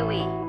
这位。